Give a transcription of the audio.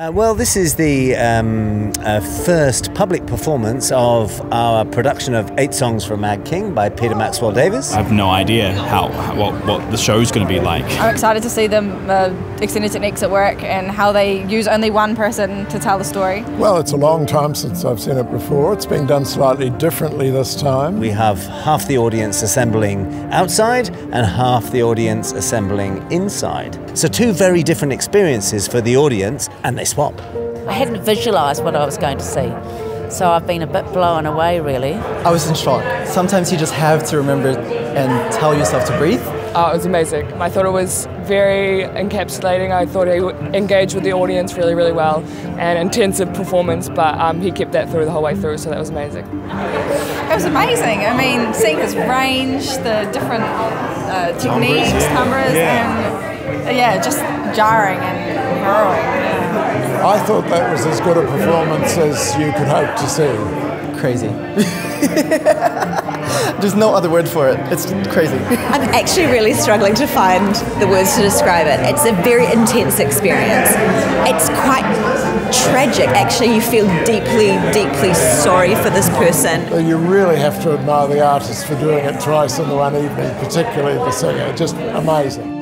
Uh, well, this is the um, uh, first public performance of our production of Eight Songs for a Mad King by Peter Maxwell Davies. I have no idea how, how what, what the show's going to be like. I'm excited to see them uh, extended techniques at work and how they use only one person to tell the story. Well, it's a long time since I've seen it before. It's being done slightly differently this time. We have half the audience assembling outside and half the audience assembling inside. So, two very different experiences for the audience, and they swap. I hadn't visualised what I was going to see, so I've been a bit blown away really. I was in shock. Sometimes you just have to remember and tell yourself to breathe. Oh, it was amazing. I thought it was very encapsulating. I thought he engaged with the audience really, really well and intensive performance, but um, he kept that through the whole way through, so that was amazing. It was amazing. I mean, seeing his range, the different uh, techniques, timbres, yeah. and yeah, just jarring and harrowing. I thought that was as good a performance as you could hope to see. Crazy. There's no other word for it. It's crazy. I'm actually really struggling to find the words to describe it. It's a very intense experience. It's quite tragic, actually. You feel deeply, deeply sorry for this person. You really have to admire the artist for doing it twice in the one evening, particularly the singer. Just amazing.